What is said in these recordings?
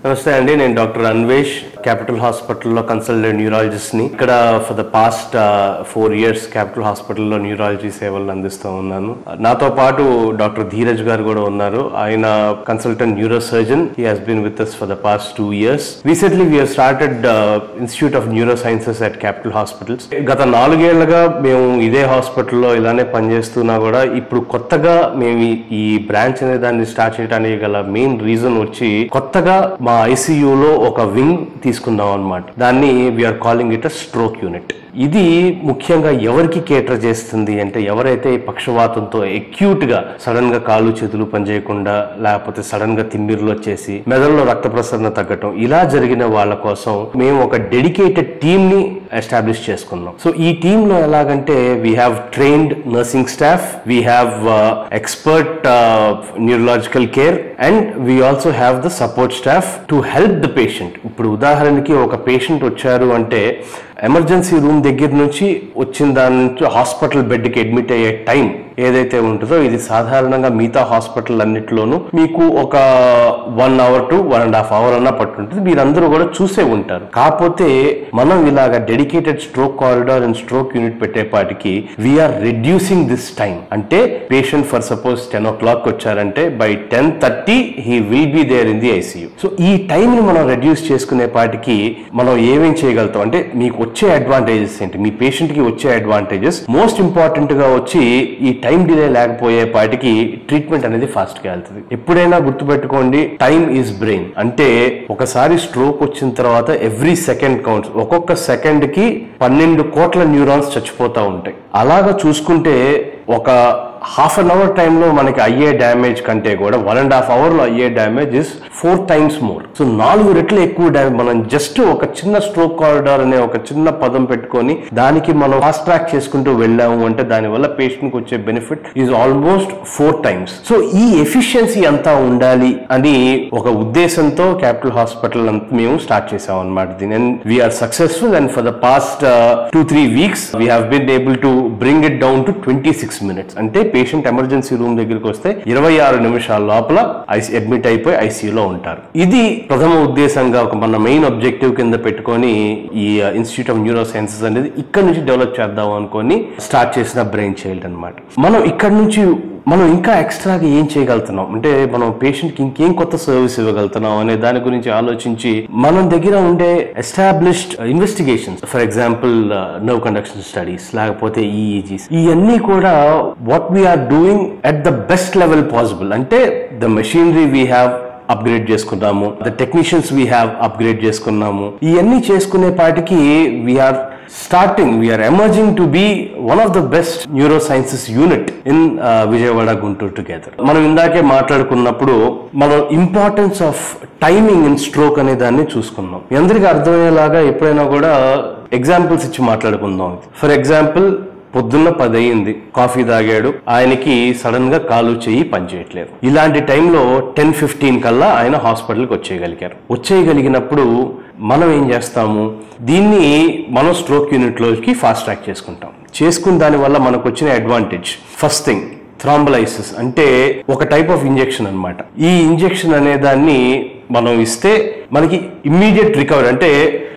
నమస్తే అండి నేను డాక్టర్ అన్వేష్ క్యాపిటల్ హాస్పిటల్లో కన్సల్టెంట్ న్యూరాలజిస్ట్ని ఇక్కడ for the past four years capital హాస్పిటల్లో న్యూరాలజీ సేవలు అందిస్తూ ఉన్నాను. నాతో పాటు డాక్టర్ ధీరజ్ గారు కూడా ఉన్నారు. ఆయన consultant neuro surgeon he has been with us for the past two years recently we started institute of neuro sciences at capital hospitals గత నాలుగేళ్ళుగా మేము ఇదే హాస్పిటల్లో ఇలానే పనిచేస్తున్నా కూడా ఇప్పుడు కొత్తగా మేము ఈ- ఈ బ్రాంచ్ అనే దాన్ని స్టార్ట్ చేయడానికి గల మెయిన్ రీజన్ వచ్చి కొత్తగా మా ఐసీయూలో ఒక వింగ్ తీసుకున్నాం అనమాట దాన్ని we are calling it a stroke unit ఇది ముఖ్యంగా ఎవరికి కేటర్ చేస్తుంది అంటే ఎవరైతే పక్షవాతంతో ఎక్యూట్గా గా సడన్గా కాళ్ళు చేతులు పనిచేయకుండా లేకపోతే సడన్గా తిమ్మిర్లు వచ్చేసి మెదడులో రక్త ప్రసరణ తగ్గటం ఇలా జరిగిన వాళ్ళ కోసం మేము ఒక డెడికేటెడ్ టీమ్ని ఎస్టాబ్లిష్ చేసుకున్నాం. సో ఈ టీమ్లో ఎలాగంటే we have trained nursing staff we have expert neurological care and we also have the support staff to help the patient ఇప్పుడు ఉదాహరణకి ఒక పేషెంట్ వచ్చారు అంటే ఎమర్జెన్సీ రూమ్ దగ్గర నుంచి వచ్చిన దాని నుంచి హాస్పిటల్ బెడ్కి అడ్మిట్ అయ్యే టైం ఏదైతే ఉంటుందో ఇది సాధారణంగా మిగతా హాస్పిటల్ అన్నిటిలోనూ మీకు ఒక one hour to one and half hour అన్నా పట్టుంటుంది. మీరందరూ కూడా చూసే ఉంటారు. కాకపోతే మనం ఇలాగ dedicated stroke corridor and stroke unit పెట్టేపాటికి we are reducing this time అంటే patient for suppose ten o'clock వచ్చారంటే by ten thirty he will be there in the ICU so ఈ టైం ని మనం రెడ్యూస్ చేసుకునే పాటికి మనం ఏమేం చేయగలుగుతాం? అంటే మీకు వచ్చే అడ్వాంటేజెస్ ఏంటి? మీ పేషెంట్కి వచ్చే అడ్వాంటేజెస్ మోస్ట్ ఇంపార్టెంట్గా వచ్చి ఈ టైం డిలే లేకపోయే పాటికి ట్రీట్మెంట్ అనేది ఫాస్ట్గా వెళ్తుంది. ఎప్పుడైనా గుర్తుపెట్టుకోండి టైం ఈజ్ బ్రెయిన్ అంటే ఒకసారి స్ట్రోక్ వచ్చిన తర్వాత ఎవ్రీ సెకండ్ కౌంట్స్ ఒక్కొక్క సెకండ్కి పన్నెండు కోట్ల న్యూరాన్స్ చచ్చిపోతా ఉంటాయి. అలాగా చూసుకుంటే ఒక హాఫ్ అన్ అవర్ టైంలో మనకి అయ్యే డ్యామేజ్ కంటే కూడా వన్ అండ్ హాఫ్ అవర్లో అయ్యే damage is four times more. So నాలుగు రెట్లు ఎక్కువ డ్యామేజ్ మనం జస్ట్ ఒక చిన్న స్ట్రోక్ కారిడార్ అనే ఒక చిన్న పదం పెట్టుకొని దానికి మనం ఫాస్ట్ ట్రాక్ చేసుకుంటూ వెళ్ళాము అంటే దానివల్ల పేషెంట్కి వచ్చే benefit is almost four times so ఈ ఎఫిషియన్సీ అంతా ఉండాలి అని ఒక ఉద్దేశంతో క్యాపిటల్ హాస్పిటల్ మేము స్టార్ట్ చేసాం అనమాట దీని and we are successful and for the past two three weeks we have been able to bring it down to twenty six minutes అంటే పేషెంట్ ఎమర్జెన్సీ రూమ్ దగ్గరికి వస్తే ఇరవై ఆరు నిమిషాల లోపల అడ్మిట్ అయిపోయి ఐసీయూలో ఉంటారు. ఇది ప్రథమ ఉద్దేశంగా ఒక మన మెయిన్ అబ్జెక్టివ్ కింద పెట్టుకొని ఈ ఇన్స్టిట్యూట్ ఆఫ్ న్యూరో సైన్సెస్ అనేది ఇక్కడ నుంచి డెవలప్ చేద్దాం అనుకొని స్టార్ట్ చేసిన బ్రెయిన్ చైల్డ్ అనమాట మనం ఇక్కడ నుంచి మనం ఇంకా ఎక్స్ట్రాగా ఏం చేయగలుగుతున్నాం? అంటే మనం పేషెంట్కి ఇంకేం కొత్త సర్వీస్ ఇవ్వగలుగుతున్నాం అనే దాని గురించి ఆలోచించి మనం దగ్గర ఉండే established investigations for example nerve conduction studies లేకపోతే ఈఈజీస్ ఇవన్నీ కూడా what we are doing at the best level possible అంటే the machinery we have upgrade చేసుకున్నాము. The technicians we have upgrade చేసుకున్నాము. ఇవన్నీ చేసుకునే పాటికి we are starting we are emerging to be one of the best neuro sciences unit in Vijayawada Guntur together మనం ఇందాకే మాట్లాడుకున్నప్పుడు మనం importance of timing in stroke అనే దాన్ని చూసుకున్నాం. ఎందరికి అందరికీ అర్థమయ్యేలాగా ఎప్పుడైనా కూడా ఎగ్జాంపుల్స్ ఇచ్చి మాట్లాడుకుందాం. ఫర్ ఎగ్జాంపుల్ పొద్దున్న పది అయింది కాఫీ తాగాడు ఆయనకి సడన్గా కాలు చేయి పనిచేయట్లేదు. ఇలాంటి టైంలో టెన్ ఫిఫ్టీన్ కల్లా ఆయన హాస్పిటల్కి వచ్చేయగలిగారు. వచ్చేయగలిగినప్పుడు మనం ఏం చేస్తాము? దీన్ని మనం స్ట్రోక్ యూనిట్లోకి ఫాస్ట్ ట్రాక్ చేసుకుంటాం. చేసుకున్న దానివల్ల మనకు వచ్చిన అడ్వాంటేజ్ ఫస్ట్ థింగ్ థ్రాంబలైసిస్ అంటే ఒక టైప్ ఆఫ్ ఇంజెక్షన్ అన్నమాట. ఈ ఇంజెక్షన్ అనే దాన్ని మనం ఇస్తే మనకి ఇమ్మీడియట్ రికవరీ అంటే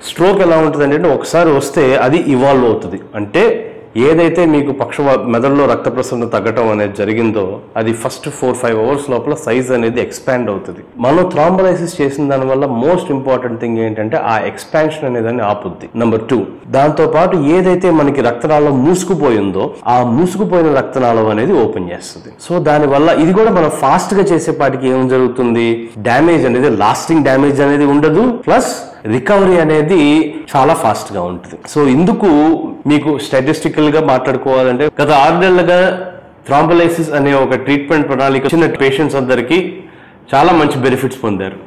స్ట్రోక్ ఎలా ఉంటుంది అంటే ఒకసారి వస్తే అది ఇవాల్వ్ అవుతుంది. అంటే ఏదైతే మీకు పక్షవా మెదడులో రక్త ప్రసరణ తగ్గటం అనేది జరిగిందో అది ఫస్ట్ ఫోర్ ఫైవ్ అవర్స్ లోపల సైజ్ అనేది ఎక్స్పాండ్ అవుతుంది. మనం థ్రాంబలైసిస్ చేసిన దానివల్ల మోస్ట్ ఇంపార్టెంట్ థింగ్ ఏంటంటే ఆ ఎక్స్పాన్షన్ అనేదాన్ని ఆపుద్ది. నెంబర్ టూ దాంతో పాటు ఏదైతే మనకి రక్తనాళం మూసుకుపోయిందో ఆ మూసుకుపోయిన రక్తనాళం అనేది ఓపెన్ చేస్తుంది. సో దానివల్ల ఇది కూడా మనం ఫాస్ట్గా చేసేపాటికి ఏం జరుగుతుంది? డ్యామేజ్ అనేది లాస్టింగ్ డ్యామేజ్ అనేది ఉండదు. ప్లస్ రికవరీ అనేది చాలా ఫాస్ట్గా ఉంటుంది. సో ఇందుకు మీకు స్టాటిస్టికల్గా మాట్లాడుకోవాలంటే గత ఆరు నెలలుగా థ్రాంబలైసిస్ అనే ఒక ట్రీట్మెంట్ ప్రణాళిక వచ్చిన పేషెంట్స్ అందరికీ చాలా మంచి బెనిఫిట్స్ పొందారు.